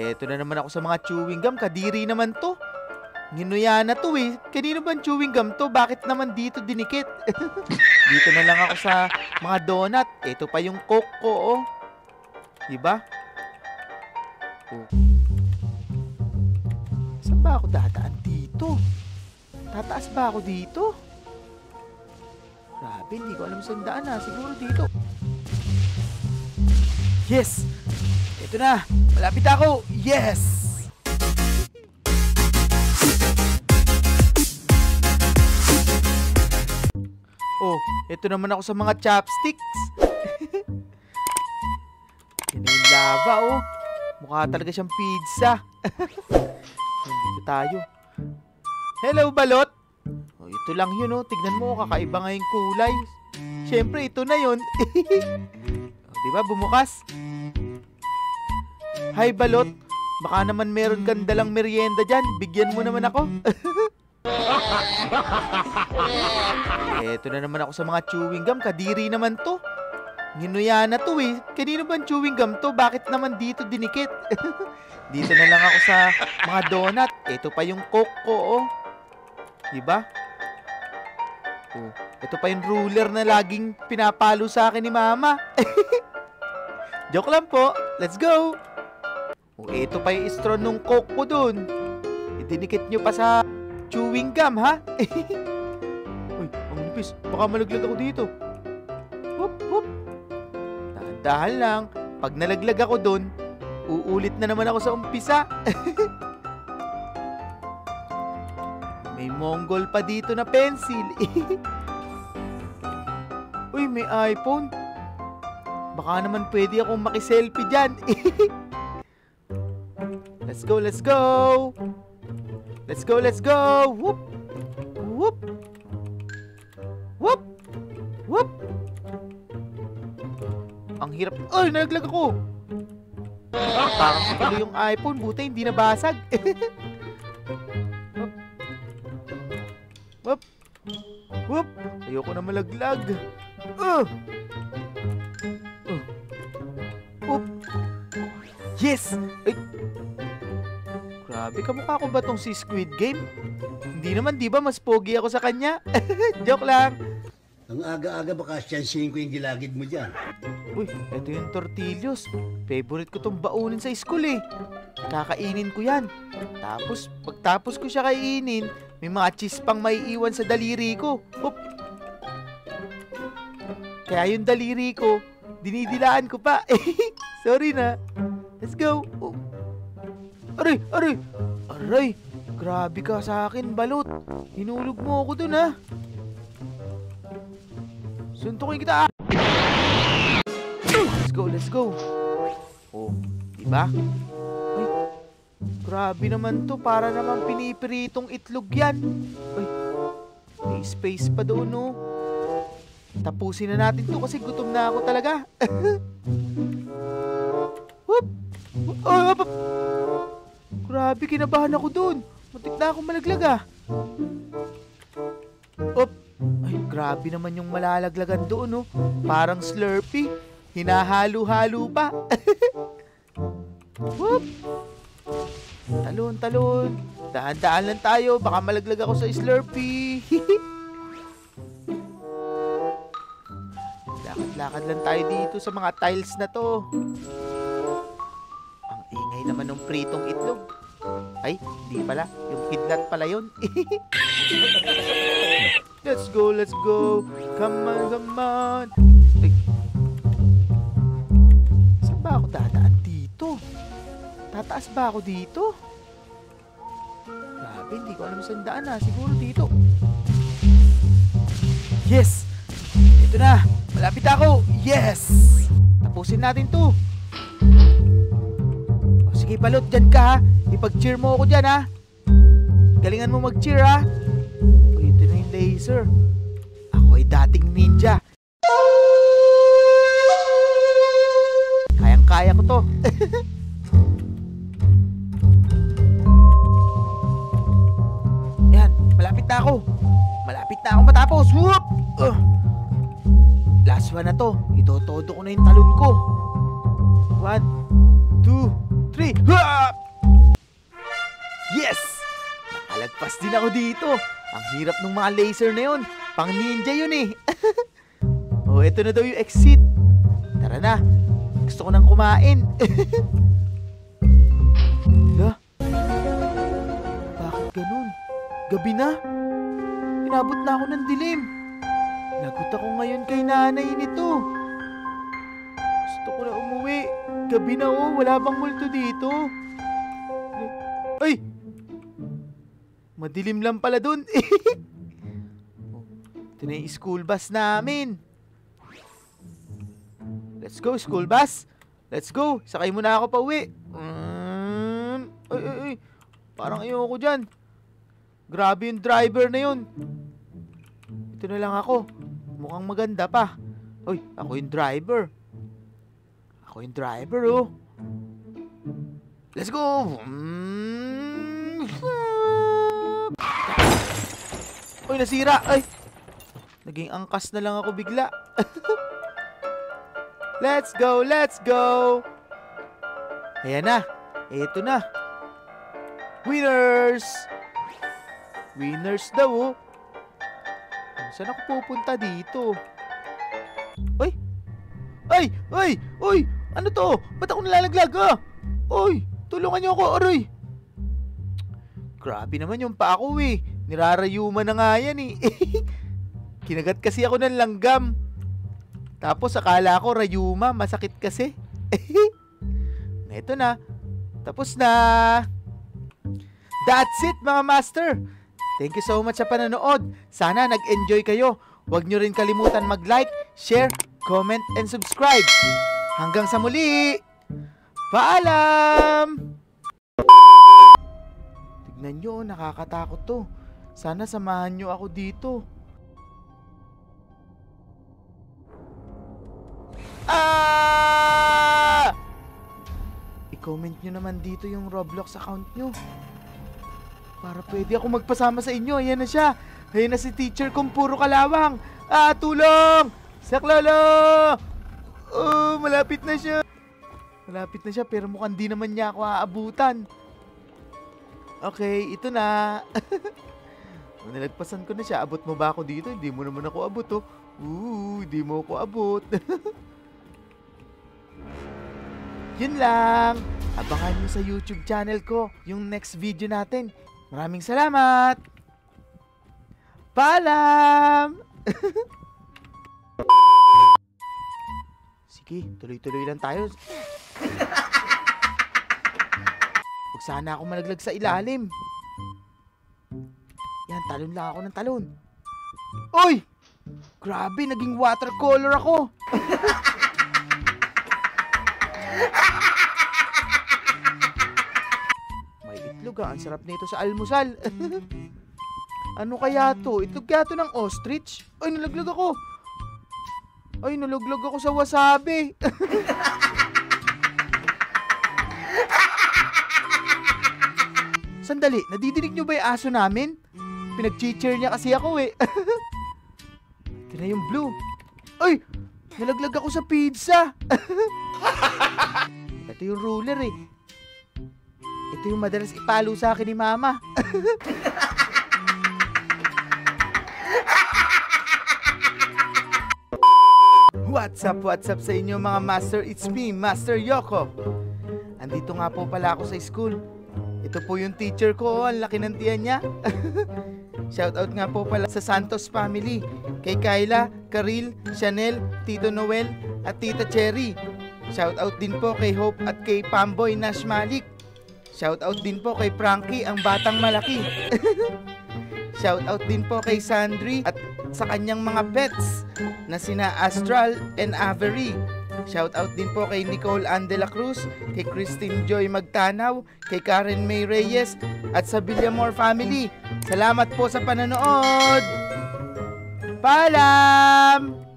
Eto na naman ako sa mga chewing gum. Kadiri naman to. Ginuya na to eh. Kanino ba chewing gum to? Bakit naman dito dinikit? dito na lang ako sa mga donut. Ito pa yung coke ko, oh. Diba? Oh. Saan ba ako dadaan dito? Tataas ba ako dito? Grabe, hindi ko alam saan daan ha. Siguro dito. Yes! Ito na! Malapit ako! Yes! Oh, ito naman ako sa mga chopsticks. Yan yung lava, oh. Mukha talaga siyang pizza. Nandito tayo. Hello, balot! Oh, ito lang yun, oh. Tignan mo, kakaiba nga yung kulay. Siyempre, ito na yun. oh, di ba, bumukas? Hi, balot. Baka naman meron kang dalang merienda dyan. Bigyan mo naman ako. Eto na naman ako sa mga chewing gum. Kadiri naman to. Ginuya na to eh. Kanino ba chewing gum to? Bakit naman dito dinikit? dito na lang ako sa mga donut. Ito pa yung coke ko, oh. Diba? Oh, ito pa yung ruler na laging pinapalo sa akin ni mama. Joke lang po. Let's go. Oh, ito pa yung straw nung coke ko dun. Idinikit nyo pa sa chewing gum, ha? Uy, ang nipis. Baka malaglag ako dito. Whoop, whoop. Dahan-dahan lang. Pag nalaglag ako doon, uulit na naman ako sa umpisa. may Mongol pa dito na pencil. Uy, may iPhone. Baka naman pwede akong makiselfie dyan. Let's go, let's go. Let's go, let's go! Whoop! Whoop! Whoop! Whoop! Ang hirap. Ay, nalaglag ako! Parang tuloy yung iPhone. Buti hindi nabasag. Whoop! Whoop! Whoop! Ayoko na malaglag. Uh! Uh! Whoop! Yes! Ay! Grabe, kamukha ko ba tong si Squid Game? Hindi naman, di ba mas pogi ako sa kanya? Joke lang. Ang aga-aga baka siyansihin ko yung gilagid mo dyan. Uy, ito yung tortillos. Favorite ko tong baunin sa school eh. Kakainin ko yan. Tapos, pagtapos ko siya kainin, may mga cheese pang maiiwan sa daliri ko. Hop! Kaya yung daliri ko, dinidilaan ko pa. Sorry na. Let's go. Oh. Aray! Aray! Aray! Grabe ka sa akin, balot. Hinulog mo ako dun, ha? Suntukin kita! Let's go, let's go. Oh, diba? Ay, grabe naman to. Para naman pinipiritong itlog yan. Ay, may space pa doon, no? Tapusin na natin to kasi gutom na ako talaga. Whoop! Oh, oh, Grabe, kinabahan ako doon. Muntik na akong malaglag ah. Op! Ay, grabe naman yung malalaglagan doon, no? Parang slurpee. Hinahalo-halo pa. Whoop! Talon, talon. Dahan-dahan lang tayo. Baka malaglag ako sa slurpee. Lakad-lakad lang tayo dito sa mga tiles na to. Ang ingay naman ng pritong itlog. Ay, di pala. Yung kidlat pala yun. let's go, let's go. Come on, come on. Ay. Saan ba ako dadaan dito? Tataas ba ako dito? Grabe, hindi ko alam saan daan na. Siguro dito. Yes! Ito na! Malapit ako! Yes! Tapusin natin to. O, sige, balot, dyan ka ha. Ipag-cheer mo ako dyan ha. Galingan mo mag-cheer ha. O, na yung laser. Ako ay dating ninja. Kayang-kaya ko to. Yan, malapit na ako. Malapit na ako matapos. Whoop! Uh. Last one na to. Itotodo ko na yung talon ko. One, two, three. Ha! Yes! Nakalagpas din ako dito. Ang hirap ng mga laser na yun. Pang ninja yun eh. oh, eto na daw yung exit. Tara na. Gusto ko nang kumain. Hala? Bakit ganun? Gabi na? Inabot na ako ng dilim. Lagot ako ngayon kay nanay nito. Gusto ko na umuwi. Gabi na oh, wala bang multo dito? Madilim lang pala dun. Oh, Ito na yung school bus namin. Let's go, school bus. Let's go. Sakay mo na ako pa uwi. Mm, ay, ay, ay. Parang ayoko dyan. Grabe yung driver na yun. Ito na lang ako. Mukhang maganda pa. Uy, ako yung driver. Ako yung driver, oh. Let's go! Mm. Uy, nasira! Ay! Naging angkas na lang ako bigla. let's go! Let's go! Ayan na. Ito na. Winners! Winners daw, oh. Saan ako pupunta dito? Uy! Ay! Ay! Uy! Ano to? Ba't ako nalalaglag, ah? Uy! Tulungan niyo ako, aroy! Grabe naman yung pa ako, eh. Nirarayuma na nga yan, eh. Kinagat kasi ako ng langgam. Tapos akala ko rayuma, masakit kasi. Ito na. Tapos na. That's it mga master. Thank you so much sa panonood. Sana nag-enjoy kayo. Huwag nyo rin kalimutan mag-like, share, comment, and subscribe. Hanggang sa muli! Paalam! Tignan nyo, nakakatakot to. Sana samahan nyo ako dito. Ah! I-comment nyo naman dito yung Roblox account nyo. Para pwede ako magpasama sa inyo. Ayan na siya. Ayan na si teacher kong puro kalawang. Ah, tulong! Saklolo! Oh, malapit na siya. Malapit na siya pero mukhang di naman niya ako aabutan. Okay, ito na. Nilagpasan ko na siya. Abot mo ba ako dito? Hindi mo naman ako abot, oh. Ooh, hindi mo ako abot. Yun lang. Abangan nyo sa YouTube channel ko yung next video natin. Maraming salamat! Paalam! Sige, tuloy-tuloy lang tayo. Huwag sana ako malaglag sa ilalim. Yan, talon lang ako ng talon. Uy! Grabe, naging watercolor ako. May itlog ah. Ang sarap nito sa almusal. ano kaya to? Itlog kaya to ng ostrich? Ay, nalaglag ako. Ay, nalaglag ako sa wasabi. Sandali, nadidinig nyo ba yung aso namin? Pinag-cheer niya kasi ako eh. Ito na yung blue. Ay! Nalaglag ako sa pizza. Ito yung ruler eh. Ito yung madalas ipalo sa akin ni mama. What's up, what's up sa inyo mga master? It's me, Master Yoko. Andito nga po pala ako sa school. Ito po yung teacher ko, ang laki ng tiyan niya. Shoutout nga po pala sa Santos family. Kay Kyla, Karil, Chanel, Tito Noel, at Tita Cherry. Shoutout din po kay Hope at kay Pamboy Nash Malik. Shoutout din po kay Frankie, ang batang malaki. Shoutout din po kay Sandri at sa kanyang mga pets na sina Astral and Avery. Shoutout din po kay Nicole Ann de la Cruz, kay Christine Joy Magtanaw, kay Karen May Reyes at sa Villamor family. Salamat po sa panonood! Paalam!